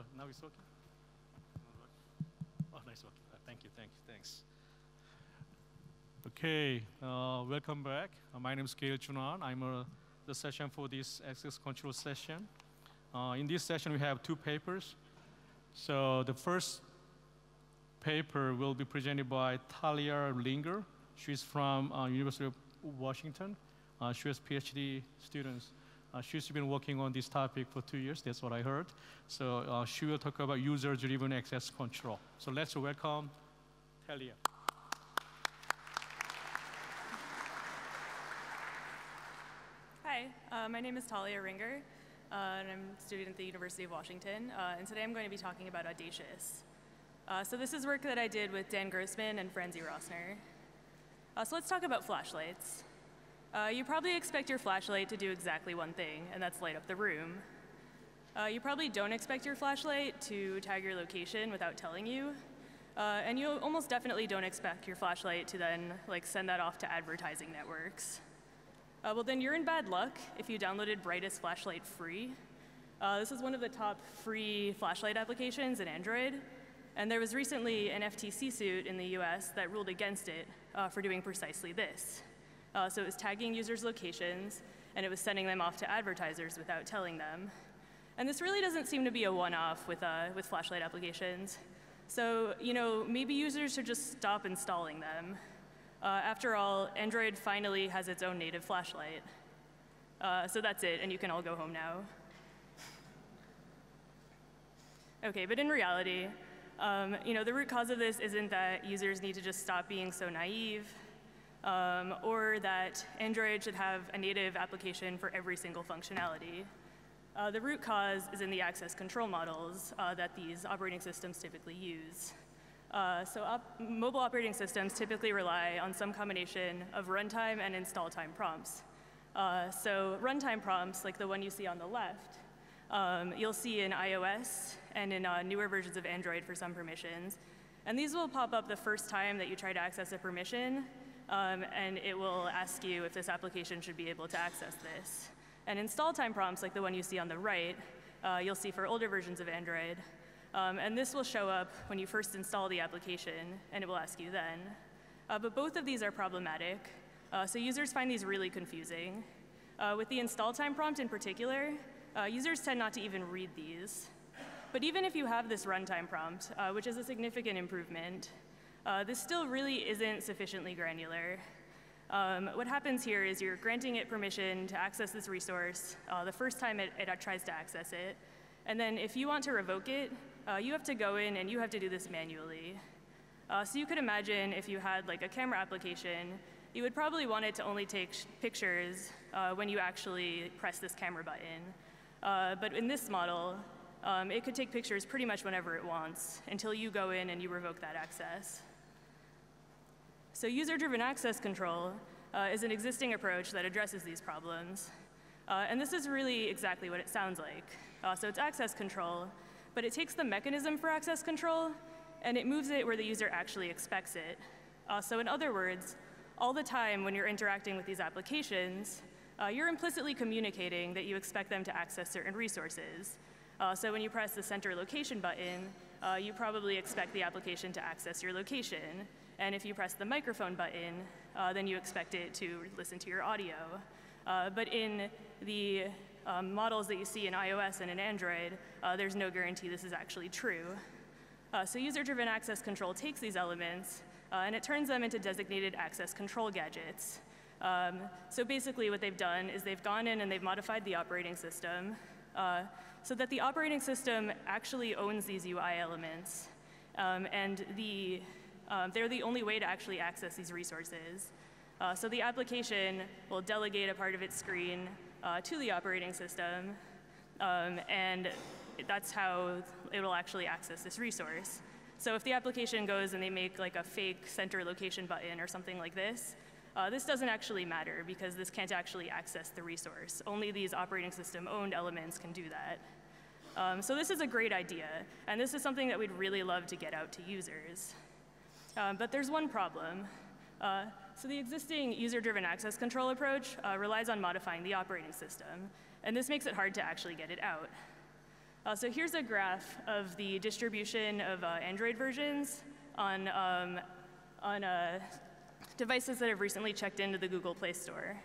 Oh, now it's working? Oh, nice working. Uh, Thank you, thank you, thanks. Okay, uh, welcome back. Uh, my name is Gail Chunan. I'm uh, the session for this access control session. Uh, in this session, we have two papers. So the first paper will be presented by Talia Ringer. She's from uh, University of Washington. She has PhD students. Uh, she's been working on this topic for two years. That's what I heard. So uh, she will talk about user-driven access control. So let's welcome Talia. Hi, uh, my name is Talia Ringer, uh, and I'm a student at the University of Washington. Uh, and today I'm going to be talking about Audacious. Uh, so this is work that I did with Dan Grossman and Franzi Roesner. So let's talk about flashlights. Uh, you probably expect your flashlight to do exactly one thing, and that's light up the room. Uh, you probably don't expect your flashlight to tag your location without telling you. Uh, and you almost definitely don't expect your flashlight to then like send that off to advertising networks. Uh, well, then you're in bad luck if you downloaded Brightest Flashlight free. Uh, this is one of the top free flashlight applications in Android. And there was recently an FTC suit in the US that ruled against it uh, for doing precisely this. Uh, so it was tagging users' locations, and it was sending them off to advertisers without telling them. And this really doesn't seem to be a one-off with, uh, with flashlight applications. So, you know, maybe users should just stop installing them. Uh, after all, Android finally has its own native flashlight. Uh, so that's it, and you can all go home now. Okay, but in reality, um, you know, the root cause of this isn't that users need to just stop being so naive, um, or that Android should have a native application for every single functionality. Uh, the root cause is in the access control models uh, that these operating systems typically use. Uh, so op mobile operating systems typically rely on some combination of runtime and install time prompts. Uh, so runtime prompts, like the one you see on the left, um, you'll see in iOS and in uh, newer versions of Android for some permissions. And these will pop up the first time that you try to access a permission, um, and it will ask you if this application should be able to access this. And install time prompts, like the one you see on the right, uh, you'll see for older versions of Android. Um, and this will show up when you first install the application, and it will ask you then. Uh, but both of these are problematic, uh, so users find these really confusing. Uh, with the install time prompt in particular, uh, users tend not to even read these. But even if you have this runtime prompt, uh, which is a significant improvement, uh, this still really isn't sufficiently granular. Um, what happens here is you're granting it permission to access this resource uh, the first time it, it, tries to access it. And then if you want to revoke it, uh, you have to go in and you have to do this manually. Uh, so you could imagine if you had like a camera application, you would probably want it to only take pictures uh, when you actually press this camera button. Uh, but in this model, um, it could take pictures pretty much whenever it wants until you go in and you revoke that access. So user-driven access control uh, is an existing approach that addresses these problems. Uh, and this is really exactly what it sounds like. Uh, so it's access control, but it takes the mechanism for access control and it moves it where the user actually expects it. Uh, so in other words, all the time when you're interacting with these applications, uh, you're implicitly communicating that you expect them to access certain resources. Uh, so when you press the center location button, you probably expect the application to access your location. And if you press the microphone button, uh, then you expect it to listen to your audio. Uh, but in the um, models that you see in iOS and in Android, uh, there's no guarantee this is actually true. so user-driven access control takes these elements and it turns them into designated access control gadgets. Um, so basically what they've done is they've gone in and they've modified the operating system uh, so that the operating system actually owns these UI elements. Um, and the, um, they're the only way to actually access these resources. Uh, so the application will delegate a part of its screen uh, to the operating system, um, and that's how it will actually access this resource. So if the application goes and they make like a fake center location button or something like this, uh, this doesn't actually matter because this can't actually access the resource. Only these operating system owned elements can do that. Um, so this is a great idea, and this is something that we'd really love to get out to users. Um, but there's one problem. Uh, so the existing user-driven access control approach uh, relies on modifying the operating system, and this makes it hard to actually get it out. Uh, so here's a graph of the distribution of uh, Android versions on, um, on uh, devices that have recently checked into the Google Play Store.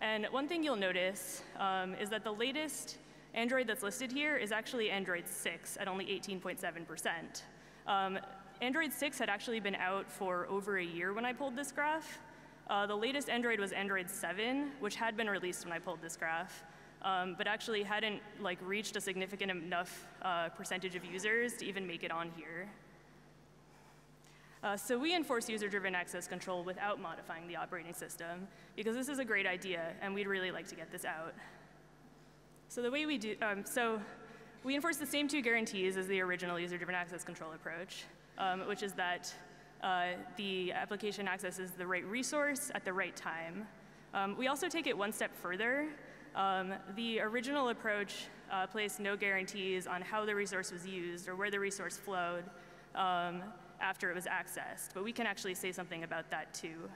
And one thing you'll notice um, is that the latest Android that's listed here is actually Android 6 at only 18.7%. Um, Android 6 had actually been out for over a year when I pulled this graph. Uh, the latest Android was Android 7, which had been released when I pulled this graph, um, but actually hadn't like reached a significant enough uh, percentage of users to even make it on here. Uh, so we enforce user-driven access control without modifying the operating system because this is a great idea and we'd really like to get this out. So the way we do, um, so we enforce the same two guarantees as the original user-driven access control approach, um, which is that uh, the application accesses the right resource at the right time. Um, we also take it one step further. Um, the original approach uh, placed no guarantees on how the resource was used or where the resource flowed. Um, after it was accessed, but we can actually say something about that too.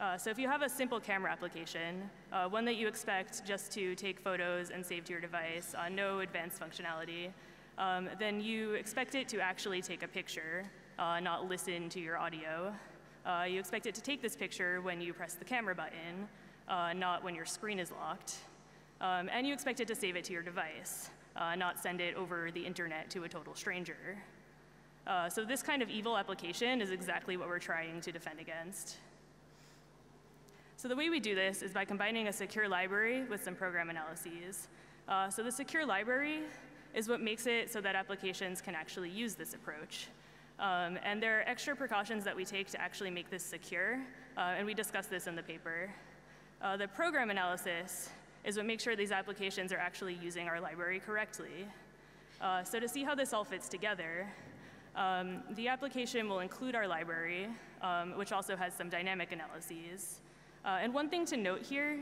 Uh, so if you have a simple camera application, uh, one that you expect just to take photos and save to your device, uh, no advanced functionality, um, then you expect it to actually take a picture, uh, not listen to your audio. Uh, you expect it to take this picture when you press the camera button, uh, not when your screen is locked. Um, and you expect it to save it to your device, not send it over the internet to a total stranger. Uh, so this kind of evil application is exactly what we're trying to defend against. So the way we do this is by combining a secure library with some program analyses. Uh, so the secure library is what makes it so that applications can actually use this approach. Um, and there are extra precautions that we take to actually make this secure, uh, and we discuss this in the paper. Uh, the program analysis is what makes sure these applications are actually using our library correctly. Uh, so to see how this all fits together, um, the application will include our library, um, which also has some dynamic analyses. Uh, and one thing to note here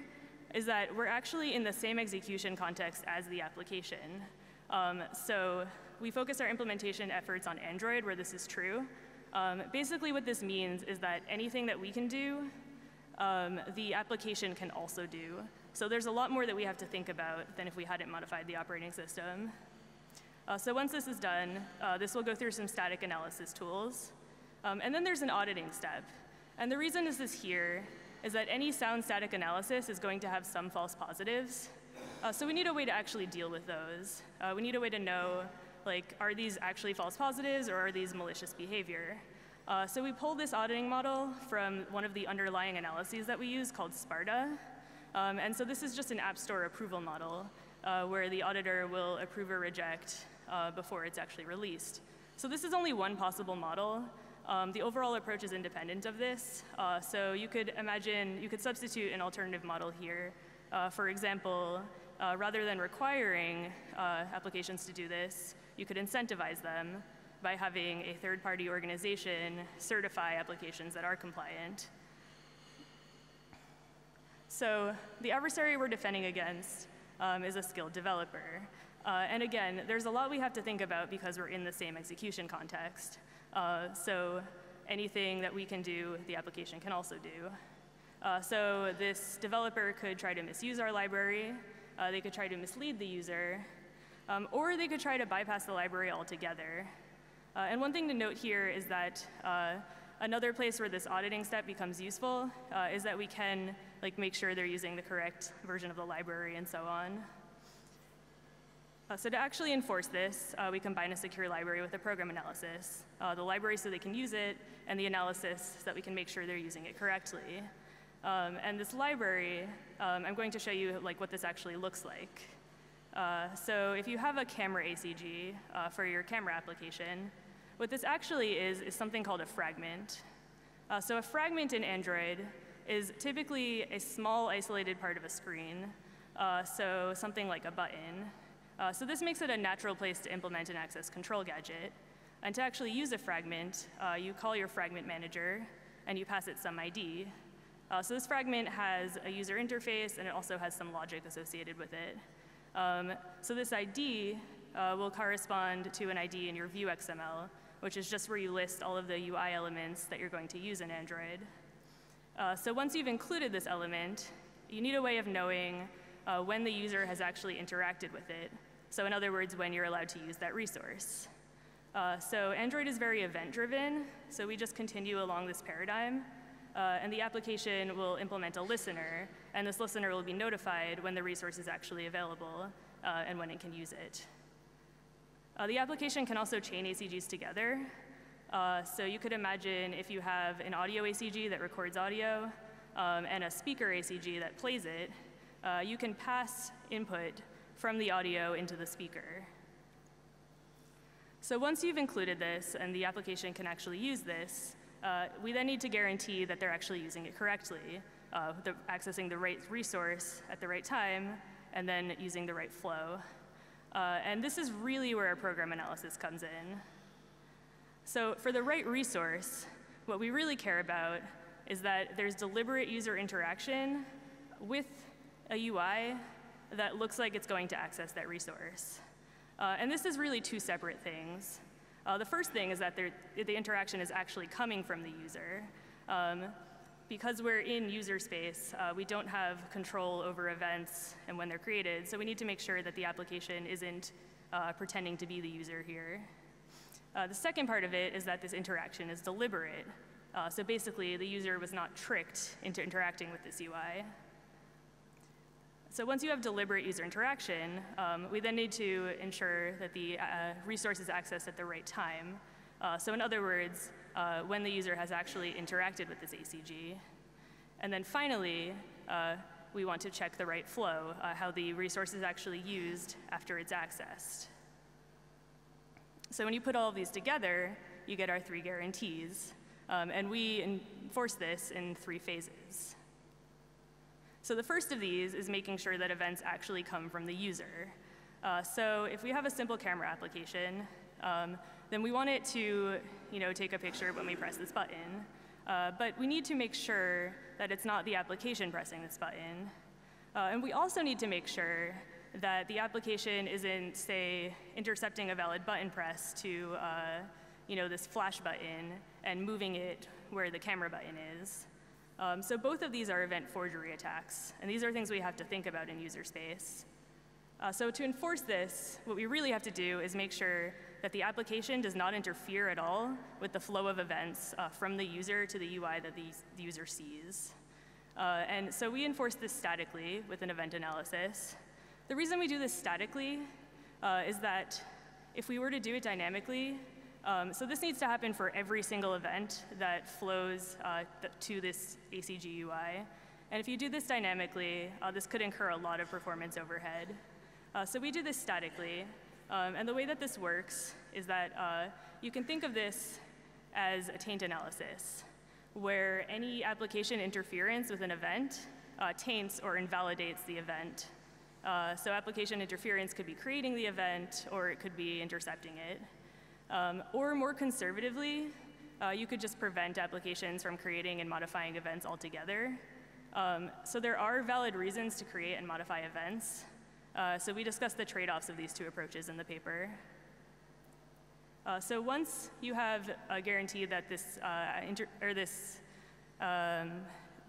is that we're actually in the same execution context as the application. Um, so we focus our implementation efforts on Android where this is true. Um, basically what this means is that anything that we can do, um, the application can also do. So there's a lot more that we have to think about than if we hadn't modified the operating system. Uh, so once this is done, uh, this will go through some static analysis tools. Um, and then there's an auditing step. And the reason this is here is that any sound static analysis is going to have some false positives. Uh, so we need a way to actually deal with those. Uh, we need a way to know, like, are these actually false positives or are these malicious behavior? Uh, so we pulled this auditing model from one of the underlying analyses that we use called Sparta. Um, and so this is just an App Store approval model uh, where the auditor will approve or reject uh, before it's actually released. So this is only one possible model. Um, the overall approach is independent of this. Uh, so you could imagine, you could substitute an alternative model here. For example, uh, rather than requiring uh, applications to do this, you could incentivize them by having a third-party organization certify applications that are compliant. So the adversary we're defending against um, is a skilled developer. Uh, and again, there's a lot we have to think about because we're in the same execution context. Uh, so anything that we can do, the application can also do. Uh, so this developer could try to misuse our library, uh, they could try to mislead the user, um, or they could try to bypass the library altogether. Uh, and one thing to note here is that uh, another place where this auditing step becomes useful is that we can like, make sure they're using the correct version of the library and so on. Uh, so to actually enforce this, uh, we combine a secure library with a program analysis. Uh, the library so they can use it, and the analysis so that we can make sure they're using it correctly. Um, and this library, um, I'm going to show you like what this actually looks like. Uh, so if you have a camera ACG uh, for your camera application, what this actually is is something called a fragment. Uh, so a fragment in Android is typically a small isolated part of a screen, so something like a button. Uh, so this makes it a natural place to implement an access control gadget. And to actually use a fragment, uh, you call your fragment manager and you pass it some ID. Uh, so this fragment has a user interface and it also has some logic associated with it. Um, so this ID uh, will correspond to an ID in your view XML, which is just where you list all of the UI elements that you're going to use in Android. Uh, so once you've included this element, you need a way of knowing uh, when the user has actually interacted with it So in other words, when you're allowed to use that resource. Uh, so Android is very event-driven, so we just continue along this paradigm, uh, and the application will implement a listener, and this listener will be notified when the resource is actually available uh, and when it can use it. Uh, the application can also chain ACGs together. Uh, so you could imagine if you have an audio ACG that records audio um, and a speaker ACG that plays it, uh, you can pass input from the audio into the speaker. So once you've included this and the application can actually use this, uh, we then need to guarantee that they're actually using it correctly, uh, the, accessing the right resource at the right time, and then using the right flow. Uh, and this is really where our program analysis comes in. So for the right resource, what we really care about is that there's deliberate user interaction with a UI that looks like it's going to access that resource. Uh, and this is really two separate things. Uh, the first thing is that the interaction is actually coming from the user. Um, because we're in user space, uh, we don't have control over events and when they're created, so we need to make sure that the application isn't uh, pretending to be the user here. Uh, the second part of it is that this interaction is deliberate. Uh, so basically, the user was not tricked into interacting with this UI. So once you have deliberate user interaction, um, we then need to ensure that the uh, resource is accessed at the right time. Uh, so in other words, uh, when the user has actually interacted with this ACG. And then finally, uh, we want to check the right flow, uh, how the resource is actually used after it's accessed. So when you put all of these together, you get our three guarantees. Um, and we enforce this in three phases. So the first of these is making sure that events actually come from the user. Uh, so if we have a simple camera application, um, then we want it to you know, take a picture when we press this button. Uh, but we need to make sure that it's not the application pressing this button. Uh, and we also need to make sure that the application isn't, say, intercepting a valid button press to uh, you know, this flash button and moving it where the camera button is. Um, so both of these are event forgery attacks, and these are things we have to think about in user space. Uh, so to enforce this, what we really have to do is make sure that the application does not interfere at all with the flow of events uh, from the user to the UI that the, the user sees. Uh, and so we enforce this statically with an event analysis. The reason we do this statically uh, is that if we were to do it dynamically, um, so this needs to happen for every single event that flows uh, th to this ACG UI. And if you do this dynamically, uh, this could incur a lot of performance overhead. Uh, so we do this statically. Um, and the way that this works is that uh, you can think of this as a taint analysis, where any application interference with an event uh, taints or invalidates the event. Uh, so application interference could be creating the event, or it could be intercepting it. Um, or more conservatively, uh, you could just prevent applications from creating and modifying events altogether. Um, so there are valid reasons to create and modify events. Uh, so we discussed the trade-offs of these two approaches in the paper. Uh, so once you have a guarantee that this, uh, or this um,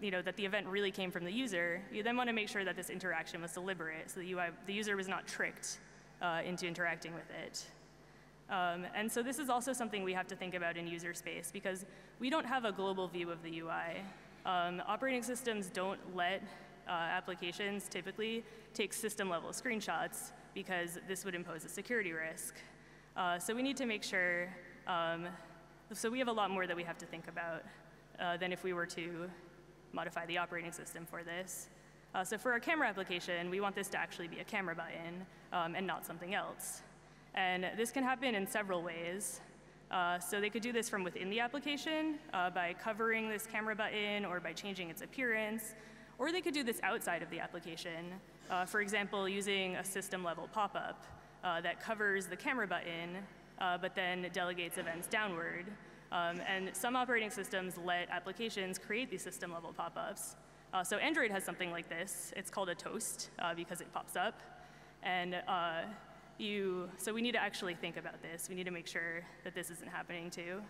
you know, that the event really came from the user, you then want to make sure that this interaction was deliberate, so the, UI, the user was not tricked uh, into interacting with it. Um, and so this is also something we have to think about in user space because we don't have a global view of the UI. Um, operating systems don't let uh, applications typically take system level screenshots because this would impose a security risk. Uh, so we need to make sure, um, so we have a lot more that we have to think about uh, than if we were to modify the operating system for this. Uh, so for our camera application, we want this to actually be a camera button um, and not something else. And this can happen in several ways. Uh, so they could do this from within the application uh, by covering this camera button or by changing its appearance. Or they could do this outside of the application. Uh, for example, using a system level pop-up uh, that covers the camera button, uh, but then delegates events downward. Um, and some operating systems let applications create these system level pop-ups. Uh, so Android has something like this. It's called a toast because it pops up. And you, so we need to actually think about this. We need to make sure that this isn't happening too.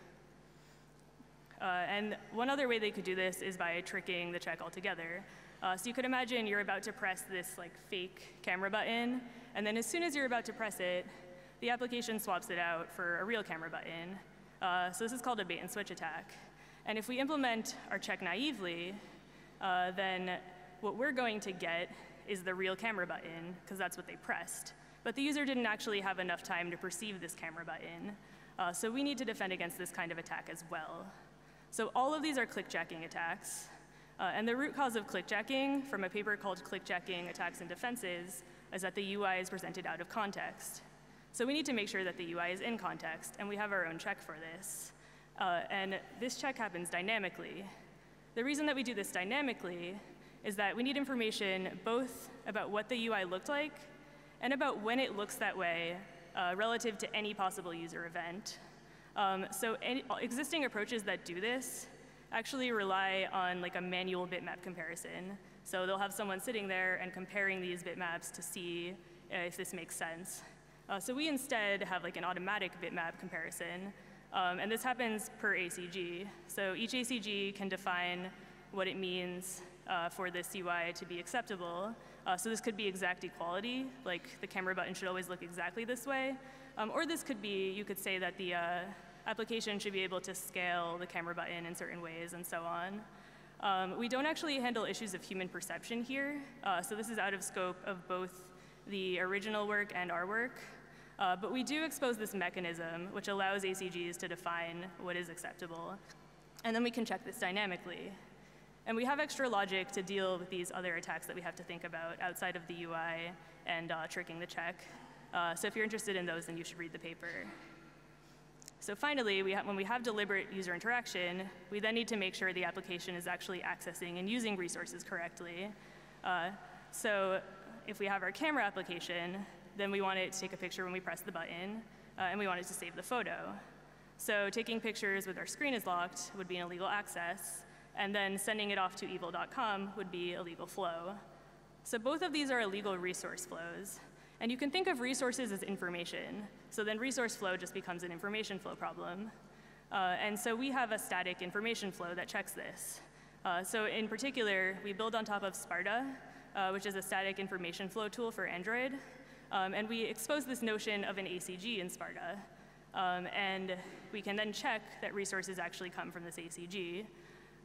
Uh, and one other way they could do this is by tricking the check altogether. Uh, so you could imagine you're about to press this like fake camera button, and then as soon as you're about to press it, the application swaps it out for a real camera button. Uh, so this is called a bait and switch attack. And if we implement our check naively, uh, then what we're going to get is the real camera button, because that's what they pressed. But the user didn't actually have enough time to perceive this camera button. Uh, so we need to defend against this kind of attack as well. So all of these are clickjacking attacks. Uh, and the root cause of clickjacking from a paper called Clickjacking Attacks and Defenses is that the UI is presented out of context. So we need to make sure that the UI is in context, and we have our own check for this. Uh, and this check happens dynamically. The reason that we do this dynamically is that we need information both about what the UI looked like and about when it looks that way uh, relative to any possible user event. Um, so any, existing approaches that do this actually rely on like a manual bitmap comparison. So they'll have someone sitting there and comparing these bitmaps to see if this makes sense. Uh, so we instead have like an automatic bitmap comparison, um, and this happens per ACG. So each ACG can define what it means uh, for this UI to be acceptable. Uh, so this could be exact equality, like the camera button should always look exactly this way. Um, or this could be, you could say that the uh, application should be able to scale the camera button in certain ways and so on. Um, we don't actually handle issues of human perception here, uh, so this is out of scope of both the original work and our work. Uh, but we do expose this mechanism, which allows ACGs to define what is acceptable. And then we can check this dynamically. And we have extra logic to deal with these other attacks that we have to think about outside of the UI and uh, tricking the check. Uh, so if you're interested in those, then you should read the paper. So finally, we when we have deliberate user interaction, we then need to make sure the application is actually accessing and using resources correctly. Uh, so if we have our camera application, then we want it to take a picture when we press the button, uh, and we want it to save the photo. So taking pictures with our screen is locked would be an illegal access, and then sending it off to evil.com would be a legal flow. So both of these are illegal resource flows. And you can think of resources as information. So then resource flow just becomes an information flow problem. Uh, and so we have a static information flow that checks this. Uh, so in particular, we build on top of Sparta, uh, which is a static information flow tool for Android. Um, and we expose this notion of an ACG in Sparta. Um, and we can then check that resources actually come from this ACG.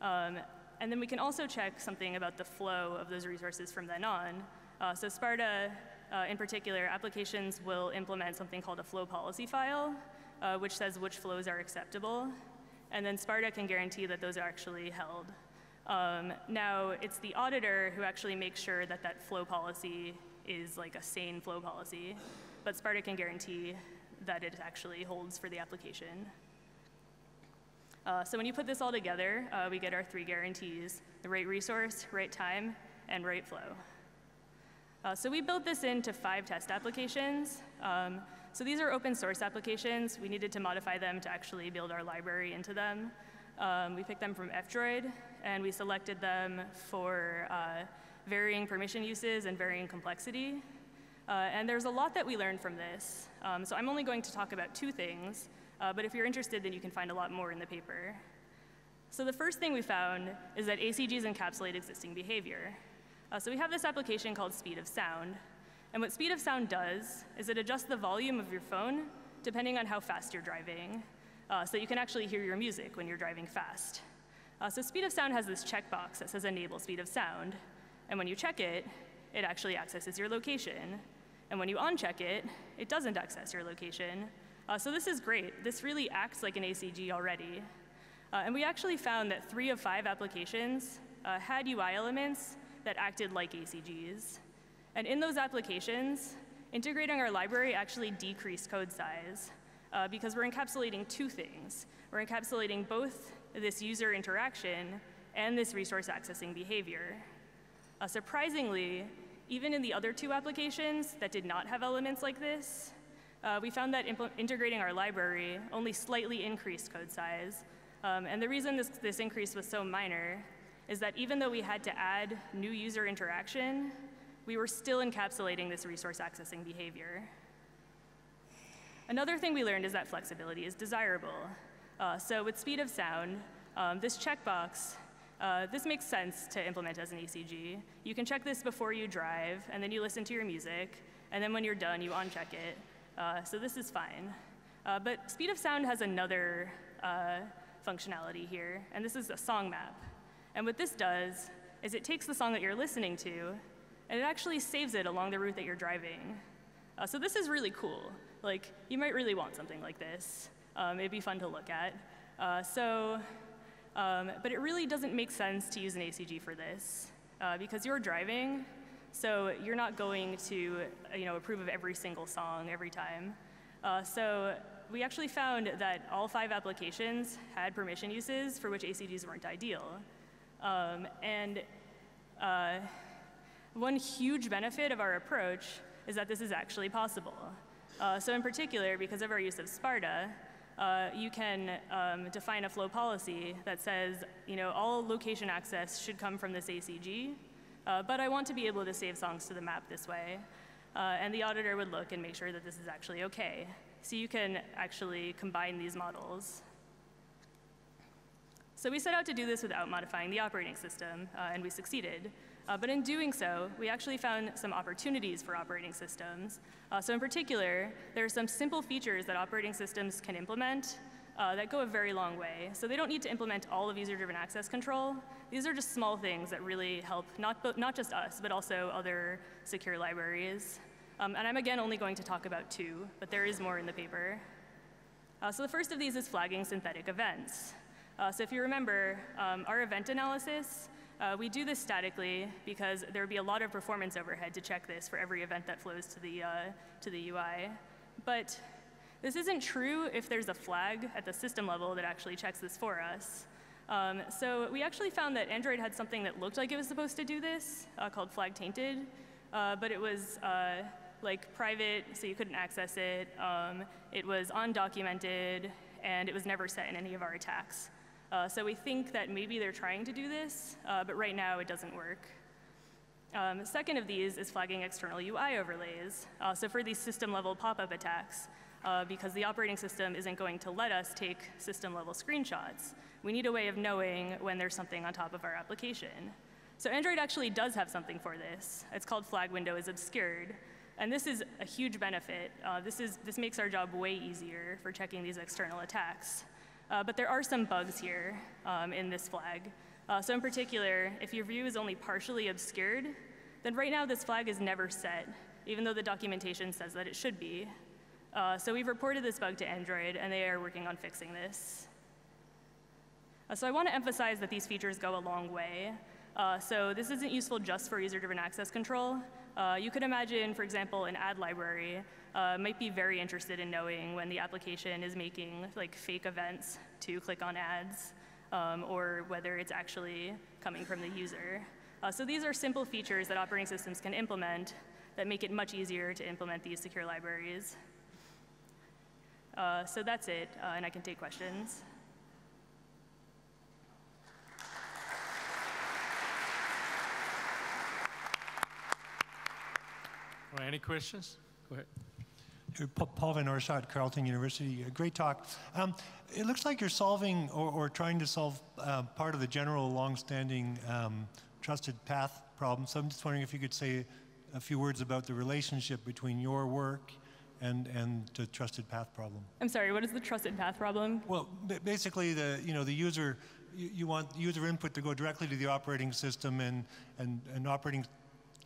Um, and then we can also check something about the flow of those resources from then on. Uh, so Sparta, uh, in particular, applications will implement something called a flow policy file, uh, which says which flows are acceptable. And then Sparta can guarantee that those are actually held. Um, now, it's the auditor who actually makes sure that that flow policy is like a sane flow policy, but Sparta can guarantee that it actually holds for the application. Uh, so when you put this all together, uh, we get our three guarantees, the right resource, right time, and right flow. Uh, so we built this into five test applications. Um, so these are open source applications. We needed to modify them to actually build our library into them. Um, we picked them from F-Droid, and we selected them for uh, varying permission uses and varying complexity. Uh, and there's a lot that we learned from this. Um, so I'm only going to talk about two things. Uh, but if you're interested, then you can find a lot more in the paper. So the first thing we found is that ACGs encapsulate existing behavior. Uh, so we have this application called Speed of Sound. And what Speed of Sound does is it adjusts the volume of your phone depending on how fast you're driving. Uh, so you can actually hear your music when you're driving fast. Uh, so Speed of Sound has this checkbox that says Enable Speed of Sound. And when you check it, it actually accesses your location. And when you uncheck it, it doesn't access your location. Uh, so this is great. This really acts like an ACG already. Uh, and we actually found that three of five applications uh, had UI elements that acted like ACGs. And in those applications, integrating our library actually decreased code size uh, because we're encapsulating two things. We're encapsulating both this user interaction and this resource accessing behavior. Uh, surprisingly, even in the other two applications that did not have elements like this, uh, we found that integrating our library only slightly increased code size. Um, and the reason this, this increase was so minor is that even though we had to add new user interaction, we were still encapsulating this resource accessing behavior. Another thing we learned is that flexibility is desirable. Uh, so with speed of sound, um, this checkbox Uh, this makes sense to implement as an ACG. You can check this before you drive, and then you listen to your music, and then when you're done, you uncheck it. Uh, so this is fine. Uh, but speed of sound has another uh, functionality here, and this is a song map. And what this does is it takes the song that you're listening to, and it actually saves it along the route that you're driving. Uh, so this is really cool. Like, you might really want something like this. Um, it'd be fun to look at. Uh, so, um, but it really doesn't make sense to use an ACG for this because you're driving, so you're not going to, you know, approve of every single song every time. Uh, so we actually found that all five applications had permission uses for which ACGs weren't ideal. Um, and uh, one huge benefit of our approach is that this is actually possible. Uh, so in particular, because of our use of Sparta, uh, you can um, define a flow policy that says, you know, all location access should come from this ACG, uh, but I want to be able to save songs to the map this way. Uh, and the auditor would look and make sure that this is actually okay. So you can actually combine these models. So we set out to do this without modifying the operating system, uh, and we succeeded. Uh, but in doing so, we actually found some opportunities for operating systems. Uh, so in particular, there are some simple features that operating systems can implement uh, that go a very long way. So they don't need to implement all of user-driven access control. These are just small things that really help not, not just us, but also other secure libraries. Um, and I'm again only going to talk about two, but there is more in the paper. Uh, so the first of these is flagging synthetic events. Uh, so if you remember, um, our event analysis uh, we do this statically because there would be a lot of performance overhead to check this for every event that flows to the, uh, to the UI. But this isn't true if there's a flag at the system level that actually checks this for us. Um, so we actually found that Android had something that looked like it was supposed to do this, uh, called flag tainted, uh, but it was uh, like private, so you couldn't access it. Um, it was undocumented, and it was never set in any of our attacks. Uh, so we think that maybe they're trying to do this, uh, but right now it doesn't work. Um, second of these is flagging external UI overlays. Uh, so for these system level pop-up attacks, uh, because the operating system isn't going to let us take system level screenshots, we need a way of knowing when there's something on top of our application. So Android actually does have something for this. It's called flag window is obscured. And this is a huge benefit. Uh, this, is, this makes our job way easier for checking these external attacks. Uh, but there are some bugs here um, in this flag. Uh, so in particular, if your view is only partially obscured, then right now this flag is never set, even though the documentation says that it should be. Uh, so we've reported this bug to Android, and they are working on fixing this. Uh, so I want to emphasize that these features go a long way. Uh, so this isn't useful just for user-driven access control. Uh, you could imagine, for example, an ad library uh, might be very interested in knowing when the application is making like fake events to click on ads, um, or whether it's actually coming from the user. Uh, so these are simple features that operating systems can implement that make it much easier to implement these secure libraries. Uh, so that's it, uh, and I can take questions. All right, any questions? Go ahead. Paul Van Oorschot, Carleton University. Uh, great talk. Um, it looks like you're solving or, or trying to solve uh, part of the general long-standing um, trusted path problem. So I'm just wondering if you could say a few words about the relationship between your work and, and the trusted path problem. I'm sorry, what is the trusted path problem? Well, basically, the, you know, the user, you, you want user input to go directly to the operating system and, and, and operating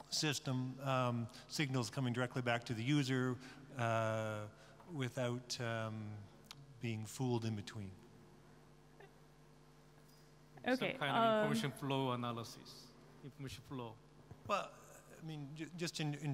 system um, signals coming directly back to the user uh, without um, being fooled in between. Okay. Some kind um, of information flow analysis, information flow. Well, I mean, just in, in